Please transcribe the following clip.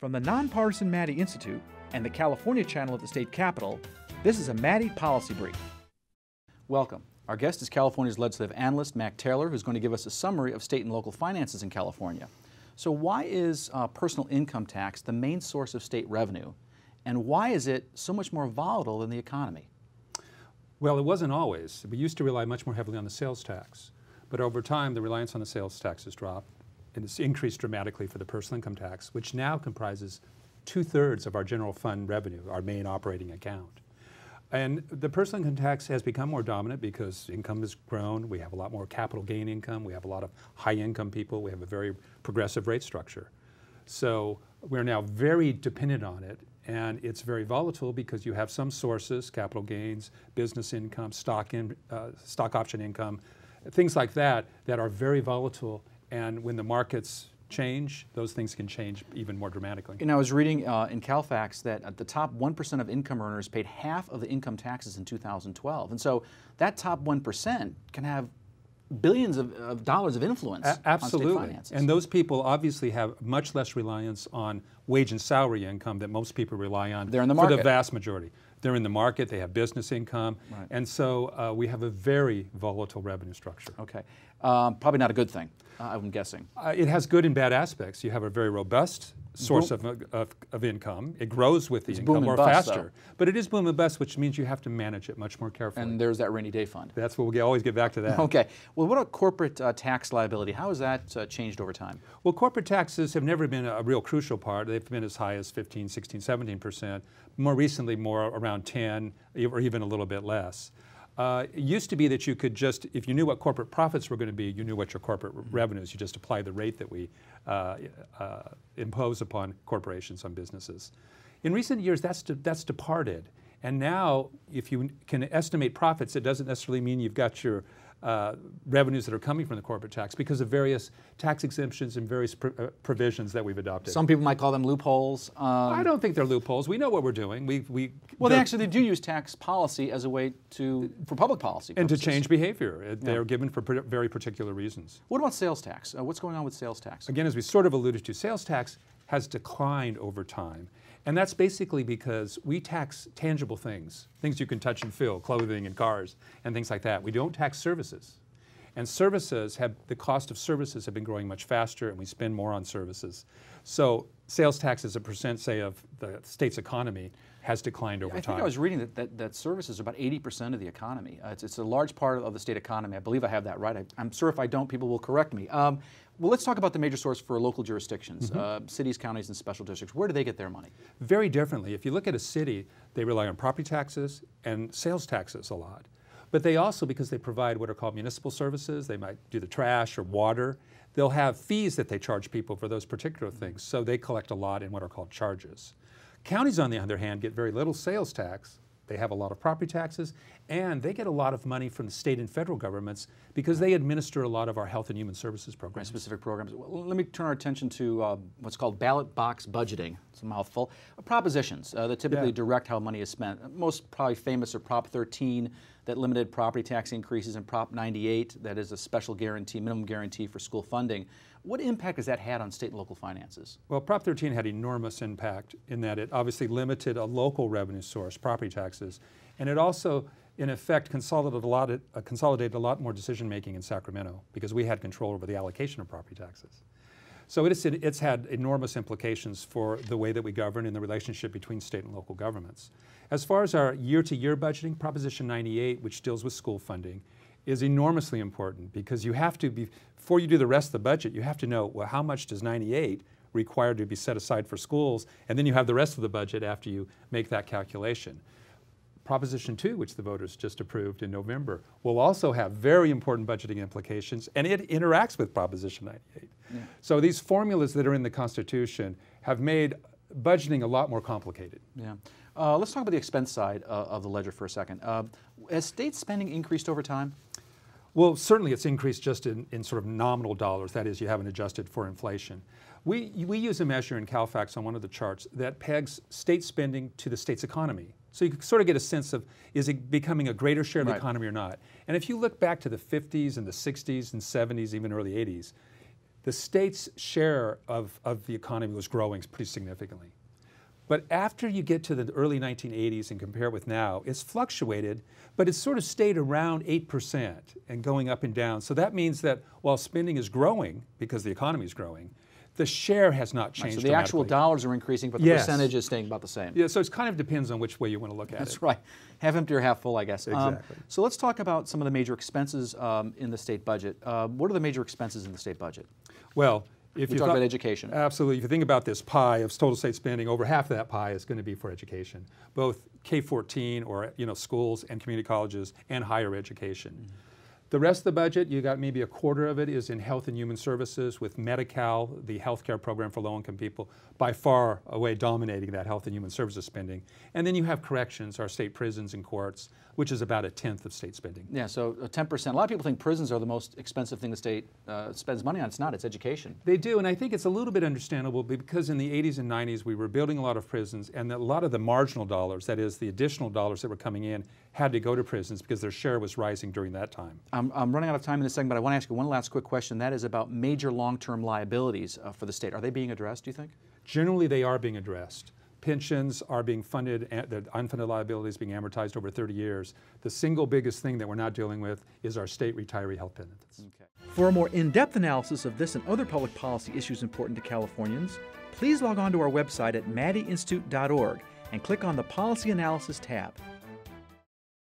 From the nonpartisan Maddy Institute and the California channel at the state capitol, this is a Maddy Policy Brief. Welcome. Our guest is California's legislative analyst, Mac Taylor, who's going to give us a summary of state and local finances in California. So, why is uh, personal income tax the main source of state revenue, and why is it so much more volatile than the economy? Well, it wasn't always. We used to rely much more heavily on the sales tax. But over time, the reliance on the sales tax has dropped and it's increased dramatically for the personal income tax, which now comprises two thirds of our general fund revenue, our main operating account. And the personal income tax has become more dominant because income has grown. We have a lot more capital gain income. We have a lot of high income people. We have a very progressive rate structure. So we're now very dependent on it. And it's very volatile because you have some sources, capital gains, business income, stock, in, uh, stock option income, things like that, that are very volatile. And when the markets change, those things can change even more dramatically. And I was reading uh, in Cal Facts that at the top 1% of income earners paid half of the income taxes in 2012. And so that top 1% can have billions of, of dollars of influence A absolutely. on state finances. And those people obviously have much less reliance on wage and salary income that most people rely on They're in the market. for the vast majority. They're in the market, they have business income, Right. and so uh, we have a very volatile revenue structure. Okay. Um, probably not a good thing, uh, I'm guessing. Uh, it has good and bad aspects. You have a very robust source of, of, of income. It grows with the It's income or bust, faster. But it is boom and bust, which means you have to manage it much more carefully. And there's that rainy day fund. That's what we'll always get back to that. Okay. Well, what about corporate uh, tax liability? How has that uh, changed over time? Well, corporate taxes have never been a real crucial part. They've been as high as 15, 16, 17 percent. More recently, more around 10 or even a little bit less. Uh, it used to be that you could just, if you knew what corporate profits were going to be, you knew what your corporate revenues. You just apply the rate that we uh, uh, impose upon corporations on businesses. In recent years, that's de- that's departed. And now, if you can estimate profits, it doesn't necessarily mean you've got your uh, revenues that are coming from the corporate tax because of various tax exemptions and various pr- uh, provisions that we've adopted. Some people might call them loopholes. Um, I don't think they're loopholes. We know what we're doing. We, we well, they the- actually do use tax policy as a way to for public policy and to change behavior. Uh, They are given for very particular reasons. What about sales tax? Uh, what's going on with sales tax? Again, as we sort of alluded to, sales tax has declined over time. And that's basically because we tax tangible things, things you can touch and feel, clothing and cars and things like that. We don't tax services. And services have, the cost of services have been growing much faster and we spend more on services. So sales tax as a percent, say, of the state's economy has declined over I think time. I was reading that, that, that services are about 80% of the economy. Uh, it's, it's a large part of the state economy. I believe I have that right. I, I'm sure if I don't, people will correct me. Um, well, let's talk about the major source for local jurisdictions, Mm-hmm. uh, cities, counties, and special districts. Where do they get their money? very differently. If you look at a city, they rely on property taxes and sales taxes a lot. But they also, because they provide what are called municipal services, they might do the trash or water, they'll have fees that they charge people for those particular mm-hmm. things. So they collect a lot in what are called charges. Counties, on the other hand, get very little sales tax. They have a lot of property taxes, and they get a lot of money from the state and federal governments because they administer a lot of our health and human services programs. specific programs. Well, let me turn our attention to uh, what's called ballot box budgeting. It's a mouthful. Uh, propositions uh, that typically Yeah. direct how money is spent. Most probably famous are Prop 13 that limited property tax increases and Prop 98 that is a special guarantee, minimum guarantee for school funding. What impact has that had on state and local finances? Well, Prop 13 had enormous impact in that it obviously limited a local revenue source, property taxes, and it also, in effect, consolidated a lot, uh, consolidated a lot more decision making in Sacramento because we had control over the allocation of property taxes. So it's, it's had enormous implications for the way that we govern and the relationship between state and local governments. As far as our year to year budgeting, Proposition 98, which deals with school funding, is enormously important because you have to be, before you do the rest of the budget, you have to know, well, how much does 98 require to be set aside for schools? And then you have the rest of the budget after you make that calculation. Proposition 2, which the voters just approved in November, will also have very important budgeting implications, and it interacts with Proposition 98. So these formulas that are in the Constitution have made budgeting a lot more complicated. Yeah. Uh, let's talk about the expense side uh, of the ledger for a second. Uh, has state spending increased over time? Well, certainly it's increased just in, in sort of nominal dollars. That is, you haven't adjusted for inflation. We, we use a measure in Cal Facts on one of the charts that pegs state spending to the state's economy. So you can sort of get a sense of is it becoming a greater share of the economy or not. And if you look back to the 50s and the 60s and 70s, even early 80s, the state's share of, of the economy was growing pretty significantly. But after you get to the early 1980s and compare it with now, it's fluctuated, but it's sort of stayed around 8% and going up and down. So that means that while spending is growing because the economy is growing, the share has not changed. Right, so the actual dollars are increasing, but the yes. percentage is staying about the same. Yeah, so it kind of depends on which way you want to look at That's it. That's right. Half empty or half full, I guess. Um, exactly. Um, so let's talk about some of the major expenses um, in the state budget. Uh, what are the major expenses in the state budget? Well, if you talk about education. Absolutely. If you think about this pie of total state spending, over half of that pie is going to be for education, both K-14 or you know schools and community colleges and higher education. Mm -hmm. The rest of the budget, you got maybe a quarter of it is in health and human services with Medi-Cal, the healthcare program for low-income people, by far away dominating that health and human services spending. And then you have corrections, our state prisons and courts, which is about a tenth of state spending. Yeah, so 10%. A lot of people think prisons are the most expensive thing the state uh, spends money on. It's not, it's education. They do, and I think it's a little bit understandable because in the 80s and 90s we were building a lot of prisons and a lot of the marginal dollars, that is the additional dollars that were coming in, had to go to prisons because their share was rising during that time. I'm, I'm running out of time in this segment, but I want to ask you one last quick question. That is about major long-term liabilities uh, for the state. Are they being addressed, do you think? Generally, they are being addressed. Pensions are being funded, the unfunded liabilities being amortized over 30 years. The single biggest thing that we're not dealing with is our state retiree health benefits. Okay. For a more in-depth analysis of this and other public policy issues important to Californians, please log on to our website at maddyinstitute.org and click on the Policy Analysis tab.